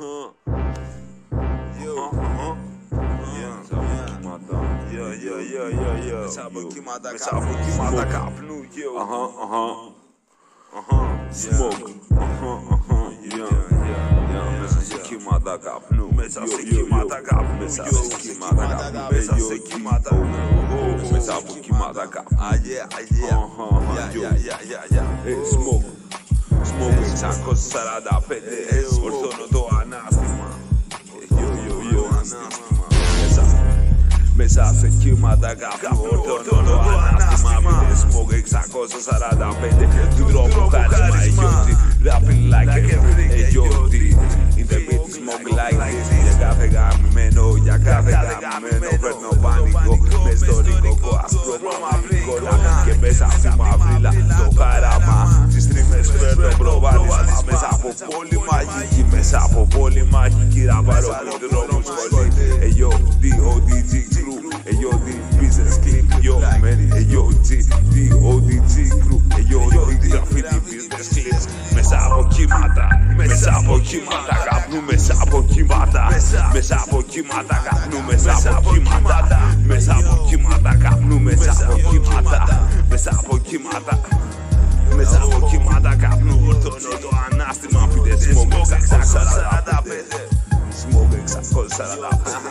Aham. Yo. Aham. Yeah, yeah, yeah, yeah, yeah. Μέσα από κύματα Μέσα από κύματα καπνού, yo. Αχα, αχα. Αχα, smoke. Αχα, αχα, yeah, yeah, yeah. Μέσα σε κύματα καπνού. Μέσα σε Yo, yo, κύματα yo. καπνού, Μέσα yo. σε κύματα καπνού. Μέσα Yo, σε yo, κύματα. oh, oh, oh. Μέσα από κύματα καπνού. Ah, yeah, ah, yeah. Αχα, Yeah, yo. yeah, yeah, yeah, yeah. Hey, smoke. Smoke 645. Ορθώνω το ανάστημα. Μέσα σε κύματα καπνού ορθώνω το ανάστημα. Smoke 645. Του τρόπου χάρισμα. Hey, yo, D. Rapping like every Hey, yo, D. In the beat smoke like this. Για κάθε γαμημένο, για κάθε γαμημένο Παίρνω πανικό μες στο ρίκοκο άσπρο μαυρικό Και μέσα από τη μαυρίλα το χαράμα Τις τρίμες παίρνω προβάδισμα Μέσα από πόλη μαγική, μέσα από πόλη μαγική Ραμπαρό την δρόμο Yo, man, hey yo, G. D.O.D.G. crew Hey yo, D. graffiti business clips Μέσα από κύματα, μέσα από κύματα καπνού Μέσα από κύματα, μέσα από κύματα καπνού Μέσα από κύματα, μέσα από κύματα καπνού Μέσα από κύματα, μέσα από κύματα μέσα από κύματα καπνού ορθώνω το ανάστημα Πείτε smoke 645 Smoke 645